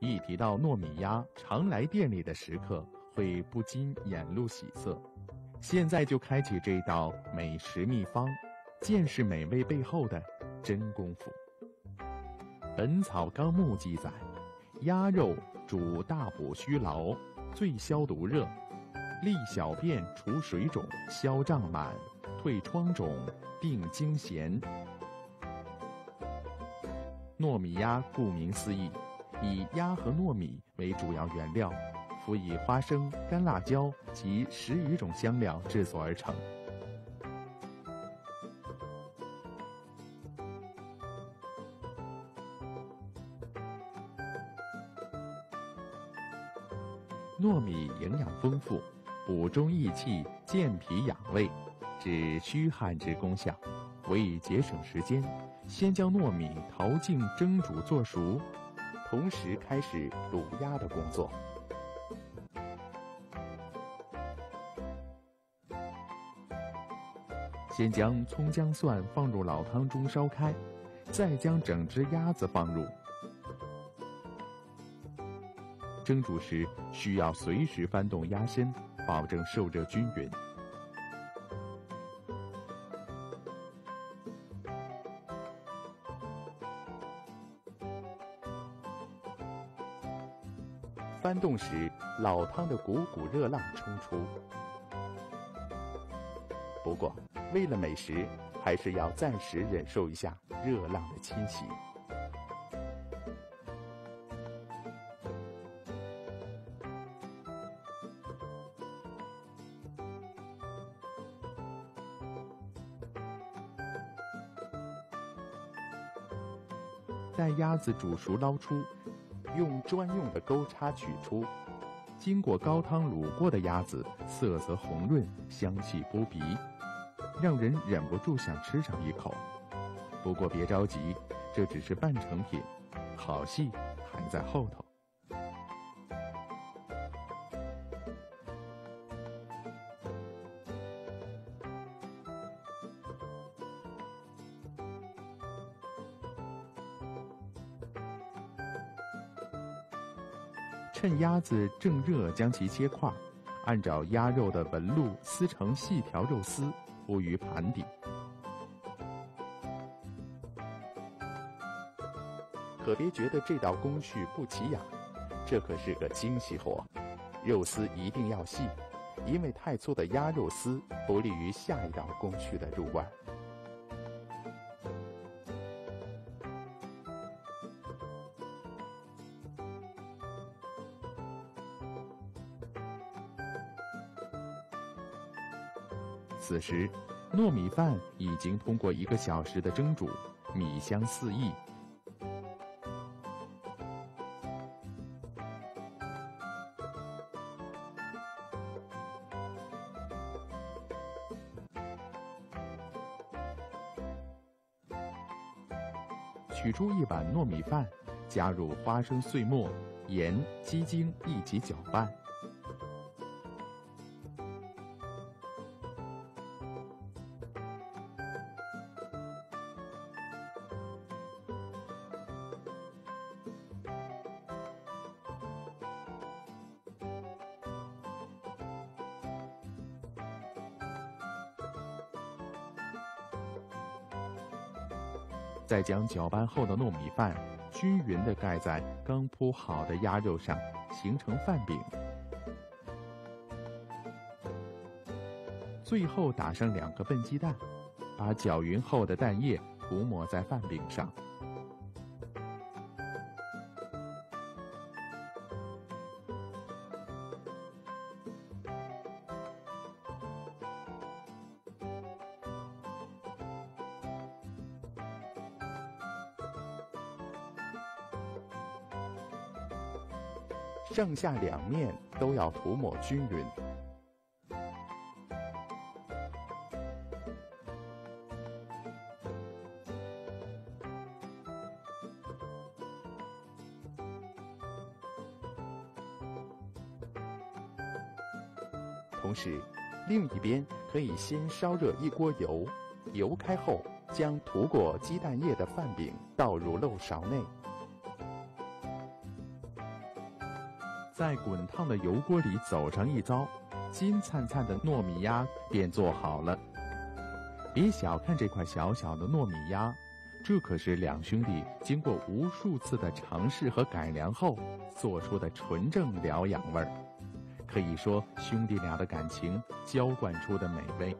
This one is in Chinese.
一提到糯米鸭常来店里的食客，会不禁眼露喜色。现在就开启这道美食秘方，见识美味背后的真功夫。《本草纲目》记载，鸭肉主大补虚劳，最消毒热，利小便除水肿，消胀满，退疮肿，定惊痫。糯米鸭顾名思义，以鸭和糯米为主要原料。辅以花生、干辣椒及十余种香料制作而成。糯米营养丰富，补中益气、健脾养胃，治虚汗之功效。为节省时间，先将糯米淘净蒸煮做熟，同时开始卤鸭的工作。先将葱姜蒜放入老汤中烧开，再将整只鸭子放入。蒸煮时需要随时翻动鸭身，保证受热均匀。翻动时，老汤的股股热浪冲出。不过，为了美食，还是要暂时忍受一下热浪的侵袭。待鸭子煮熟捞出，用专用的钩叉取出。经过高汤卤过的鸭子，色泽红润，香气扑鼻。让人忍不住想吃上一口，不过别着急，这只是半成品，好戏还在后头。趁鸭子正热，将其切块，按照鸭肉的纹路撕成细条肉丝。铺于盘底，可别觉得这道工序不起眼，这可是个精细活。肉丝一定要细，因为太粗的鸭肉丝不利于下一道工序的入味。此时，糯米饭已经通过一个小时的蒸煮，米香四溢。取出一碗糯米饭，加入花生碎末、盐、鸡精一起搅拌。再将搅拌后的糯米饭均匀地盖在刚铺好的鸭肉上，形成饭饼。最后打上两个笨鸡蛋，把搅匀后的蛋液涂抹在饭饼上。上下两面都要涂抹均匀。同时，另一边可以先烧热一锅油，油开后，将涂过鸡蛋液的饭饼倒入漏勺内。在滚烫的油锅里走上一遭，金灿灿的糯米鸭便做好了。别小看这块小小的糯米鸭，这可是两兄弟经过无数次的尝试和改良后做出的纯正辽阳味儿。可以说，兄弟俩的感情浇灌出的美味。